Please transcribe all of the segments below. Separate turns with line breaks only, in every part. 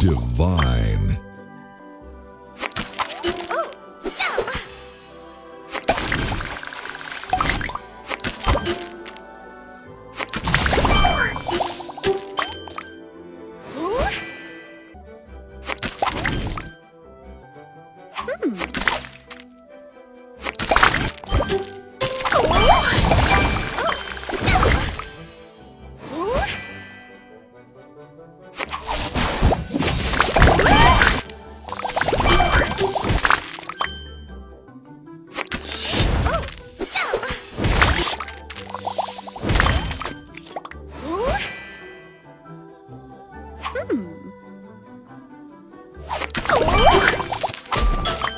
Divine. Hmm.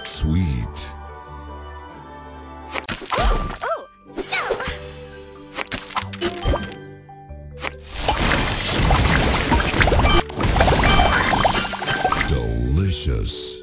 Sweet. Delicious.